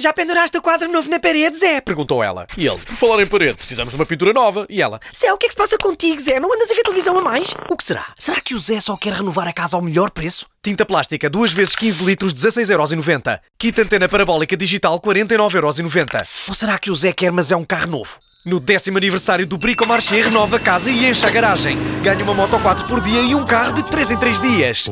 Já penduraste o quadro novo na parede, Zé? Perguntou ela. E ele, por falar em parede, precisamos de uma pintura nova. E ela, Zé, o que é que se passa contigo, Zé? Não andas a ver televisão a mais? O que será? Será que o Zé só quer renovar a casa ao melhor preço? Tinta plástica 2 vezes 15 litros 16,90€. Kit antena parabólica digital 49,90€. Ou será que o Zé quer, mas é um carro novo? No décimo aniversário do Brico Marché, renova a casa e enche a garagem. Ganha uma moto 4 por dia e um carro de 3 em 3 dias.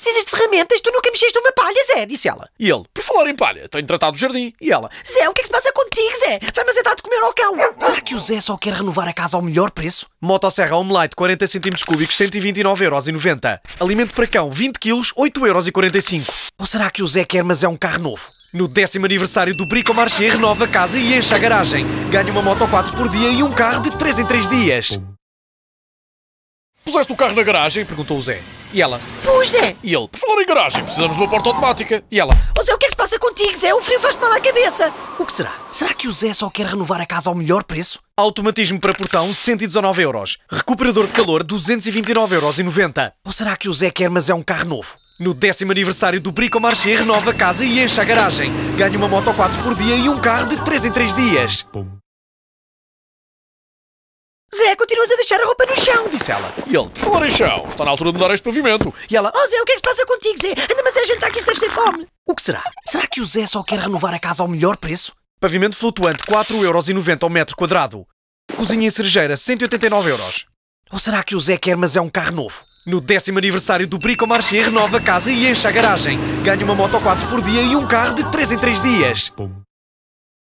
Precisas de ferramentas? Tu nunca mexeste uma palha, Zé, disse ela. e ele, por falar em palha, tenho tratado o jardim. E ela, Zé, o que é que se passa contigo, Zé? Vai-me aceitar de comer ao cão. Será que o Zé só quer renovar a casa ao melhor preço? Motosserra Homelight 40 cm cúbicos 129,90€. Alimento para cão 20 kg 8,45€. Ou será que o Zé quer, mas é um carro novo? No décimo aniversário do Brico Marché, renova a casa e enche a garagem. Ganha uma moto 4 por dia e um carro de 3 em 3 dias. Puseste o carro na garagem? Perguntou o Zé. E ela, Pois, Zé. E ele, por falar em garagem, precisamos de uma porta automática. e ela, Ô, Zé, o que é que se passa contigo, Zé? O frio faz-te mal à cabeça. O que será? Será que o Zé só quer renovar a casa ao melhor preço? automatismo para portão 119 euros. Recuperador de calor 229,90€. Ou será que o Zé quer, mas é um carro novo? No décimo aniversário do Brico Marché, renova a casa e enche a garagem. Ganha uma moto 4 por dia e um carro de 3 em 3 dias. Zé, continuas a deixar a roupa no chão. Disse ela. E ele, por falar em chão, está na altura de mudar este pavimento. E ela, Ô, Zé, o que é que se passa contigo, Zé? Anda, mas é jantar que isso deve ser fome. O que será? Será que o Zé só quer renovar a casa ao melhor preço? pavimento flutuante 4,90€ ao metro quadrado. Cozinha em cerejeira 189 euros. Ou será que o Zé quer, mas é um carro novo? No décimo aniversário do Brico Marché, renova a casa e enche a garagem. Ganha uma moto 4 por dia e um carro de 3 em 3 dias.